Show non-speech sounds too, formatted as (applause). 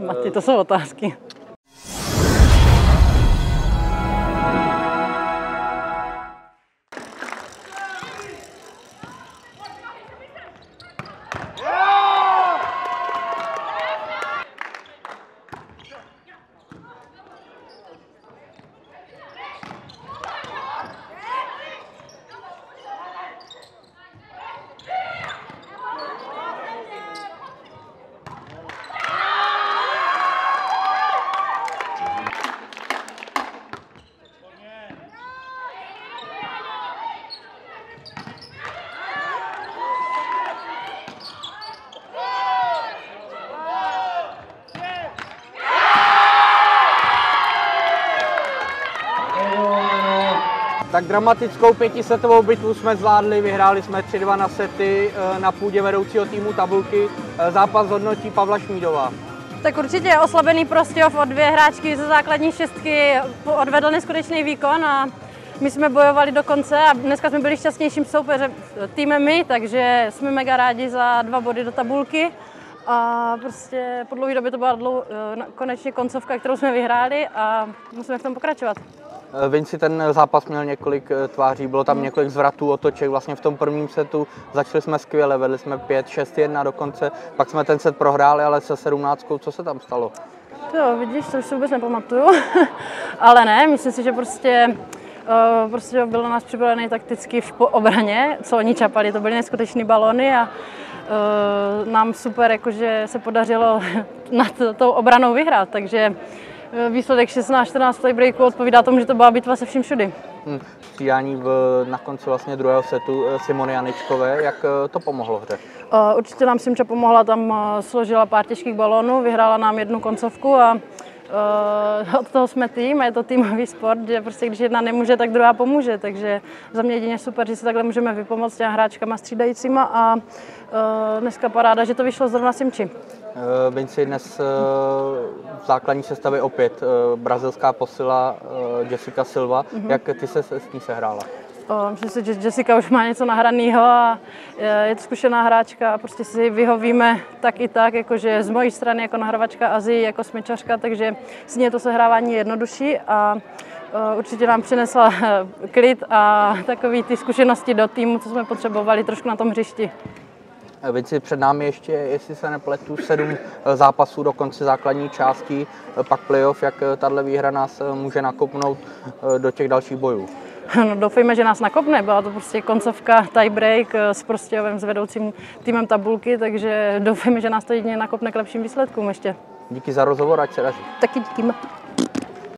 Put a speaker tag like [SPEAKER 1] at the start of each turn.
[SPEAKER 1] Matti tuossa taaskin.
[SPEAKER 2] Tak dramatickou pětisetovou bitvu jsme zvládli, vyhráli jsme 3-2 na sety eh, na půdě vedoucího týmu tabulky. Eh, zápas hodnotí Pavla Šmídová.
[SPEAKER 1] Tak určitě oslabený Prostějov od dvě hráčky ze základní šestky odvedl neskutečný výkon a my jsme bojovali do konce a dneska jsme byli šťastnějším soupeřem týmem my, takže jsme mega rádi za dva body do tabulky. A prostě po dlouhé době to byla dlou, eh, konečně koncovka, kterou jsme vyhráli a musíme v tom pokračovat.
[SPEAKER 2] Eh, Vinci ten zápas měl několik eh, tváří, bylo tam několik zvratů, otoček. Vlastně v tom prvním setu začali jsme skvěle, vedli jsme 5, 6, 1 dokonce, pak jsme ten set prohráli, ale se 17, co se tam stalo?
[SPEAKER 1] Jo, vidíš, to už si vůbec nepamatuju. (laughs) ale ne, myslím si, že prostě Uh, prostě byl na nás připravený takticky v obraně, co oni čapali, to byly neskutečné balony a nám super jakože se podařilo (laughs) nad tou obranou vyhrát, takže Eh, výsledek 16-14 breaku odpovídá tomu, že to byla bitva se vším všudy.
[SPEAKER 2] Hmm. Střídání v, na konci vlastně druhého setu eh, Simony Janičkové, jak eh, to pomohlo hře?
[SPEAKER 1] Uh, určitě nám Simča pomohla, tam složila pár těžkých balónů, vyhrála nám jednu koncovku a od toho jsme tým a je to týmový sport, že prostě když jedna nemůže, tak druhá pomůže. Takže za mě jedině super, že si takhle můžeme vypomoct těm hráčkama střídajícíma a uh, dneska paráda, že to vyšlo zrovna Simči.
[SPEAKER 2] Uh, si dnes v základní sestavě opět brazilská posila Jessica Silva. Mm-hmm. Jak ty se s ní sehrála?
[SPEAKER 1] Myslím si, že Jessica už má něco nahraného a je to zkušená hráčka a prostě si vyhovíme tak i tak, jakože z mojí strany jako nahravačka Azii, jako smyčařka, takže s ní je to sehrávání jednodušší a určitě nám přinesla klid a takové ty zkušenosti do týmu, co jsme potřebovali trošku na tom hřišti.
[SPEAKER 2] Věci před námi ještě, jestli se nepletu, sedm zápasů do konce základní části, pak playoff, jak tahle výhra nás může nakopnout do těch dalších bojů. (laughs)
[SPEAKER 1] No, doufejme, že nás nakopne. Byla to prostě koncovka tiebreak s Prostějovem, s vedoucím týmem tabulky, takže doufejme, že nás to jedině nakopne k lepším výsledkům ještě.
[SPEAKER 2] Díky za rozhovor, ať se daří.
[SPEAKER 1] Taky díky.